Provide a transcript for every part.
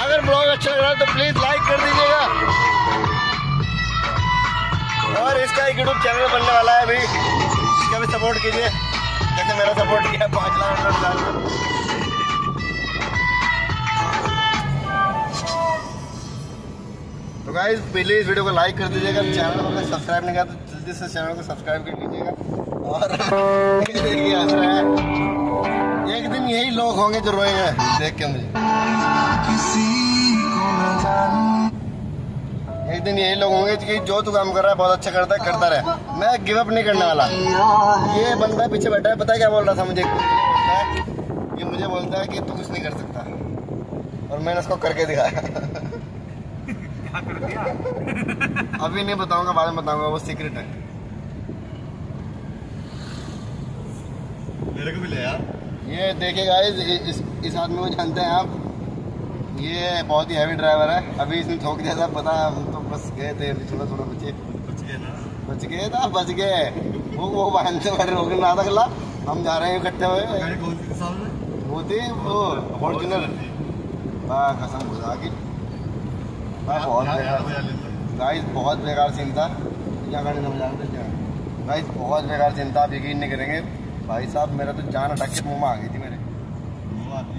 अगर ब्लॉग अच्छा लग रहा तो प्लीज़ लाइक कर दीजिएगा। और इसका एक यूट्यूब चैनल बनने वाला है अभी। इसका भी सपोर्ट कीजिए। जैसे मेरा सपोर्ट किया, पाँच लाख। गाइस प्लीज़ वीडियो को लाइक कर दीजिएगा चैनल को सब्सक्राइब नहीं किया तो जल्दी से चैनल को सब्सक्राइब कर लीजिएगा। और देखिए हंस रहा है। एक दिन यही लोग होंगे जो रोएँगे, देख के मुझे। एक दिन यही लोग होंगे कि जो तू काम कर रहा है, बहुत अच्छा करता है, करता रहे। मैं गिव अप नहीं करने वाला। ये बंदा पीछे बैठा है, पता है क्या बोल रहा था मुझे? ये मुझे बोलता है कि तू कुछ नहीं कर सकता। और मैंने उसको करके दिखाया। अभी नहीं बताऊँगा बाद में बताऊँगा वो सीक्रेट है। मेरे को भी ले यार। ये देखिए गाइस इस इस आदमी को जानते हैं आप। ये बहुत ही हैवी ड्राइवर है। अभी इसने ठोक दिया था पता हम तो बस गए थे अभी थोड़ा थोड़ा बचे। बच गए ना? बच गए था बच गए। वो वो वाहन से मैंने रोक रहा था खला हम जा रहे हैं इकट्ठे हुए। वो थी वो फॉर्चुनर वाह कसम खुदा की। बहुत बेकार। गाइस बहुत बेकार सीन था। क्या गाड़ी ना बजा रहे गाइस बहुत बेकार सीन था आप यकीन नहीं करेंगे। भाई साहब मेरा तो जान अटक के मुँह में आ गई थी मेरे। आती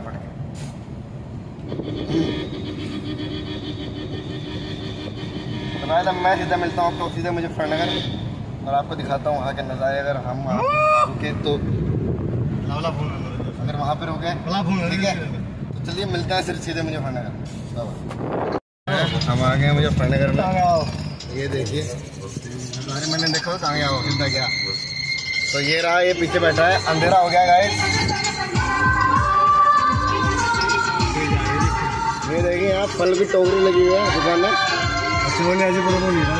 फट गए तो मैं सीधा मिलता हूँ आपको सीधे मुझे फरनगर और आपको दिखाता हूँ वहाँ के नज़ारे अगर हम रुके तो। अगर वहाँ पे रुके ठीक है? चलिए मिलते हैं सिर्फ़ सीधे मुझे फरनगर हम आ गए मुझे फरनगर में ये देखिए। हमारे मैंने देखो कहाँ गया वो सीधा गया। तो ये रहा ये पीछे बैठा है। अंधेरा हो गया गाइस ये देखिए यहाँ फल की टोकरी लगी हुई है दुकान में। अच्छा वो न्याजी पुरो को नहीं था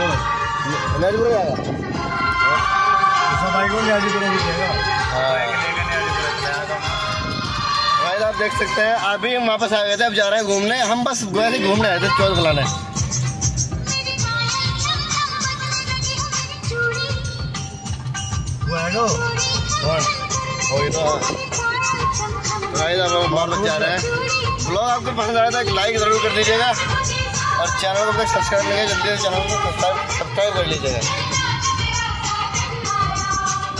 देख सकते हैं। अभी हम वापस आ गए थे अब जा रहे हैं घूमने। हम बस गोया से घूमने आए थे चौथ खिलाने। वो है नो? कौन? वही तो। वापस जा रहे हैं। ब्लॉग आपको पसंद आया था लाइक ज़रूर कर दीजिएगा। और चैनल को सब्सक्राइब किया जल्दी से चैनल को सब्सक्राइब सब्सक्राइब कर लीजिएगा।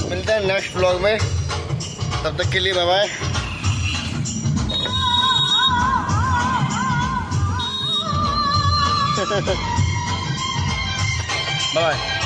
मिलते हैं नेक्स्ट ब्लॉग में। तब तक के लिए बाय बाय बाय